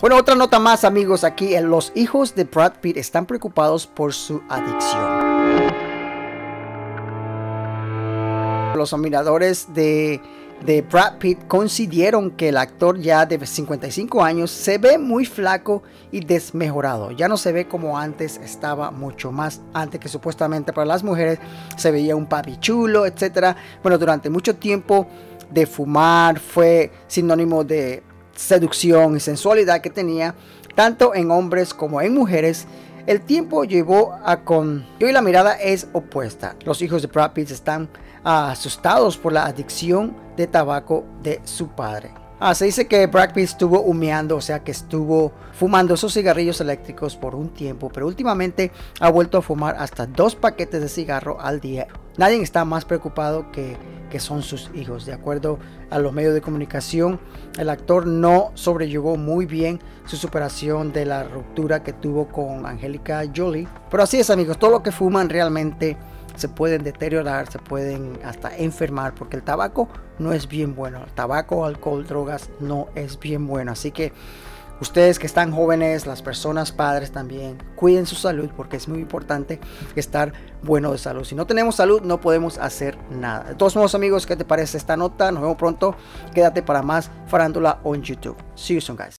Bueno, otra nota más amigos aquí, los hijos de Brad Pitt están preocupados por su adicción. Los admiradores de, de Brad Pitt coincidieron que el actor ya de 55 años se ve muy flaco y desmejorado. Ya no se ve como antes, estaba mucho más antes que supuestamente para las mujeres se veía un papi chulo, etc. Bueno, durante mucho tiempo de fumar fue sinónimo de seducción y sensualidad que tenía tanto en hombres como en mujeres, el tiempo llevó a con... Y hoy la mirada es opuesta. Los hijos de Brad Pitt están asustados por la adicción de tabaco de su padre. Ah, se dice que Brad Pitt estuvo humeando, o sea que estuvo fumando esos cigarrillos eléctricos por un tiempo, pero últimamente ha vuelto a fumar hasta dos paquetes de cigarro al día. Nadie está más preocupado que, que son sus hijos. De acuerdo a los medios de comunicación, el actor no sobrellevó muy bien su superación de la ruptura que tuvo con Angélica Jolie. Pero así es amigos, todo lo que fuman realmente se pueden deteriorar, se pueden hasta enfermar, porque el tabaco no es bien bueno. El tabaco, alcohol, drogas no es bien bueno. Así que ustedes que están jóvenes, las personas padres también, cuiden su salud porque es muy importante estar bueno de salud. Si no tenemos salud, no podemos hacer nada. De todos modos, amigos, ¿qué te parece esta nota? Nos vemos pronto. Quédate para más farándula on YouTube. See you soon, guys.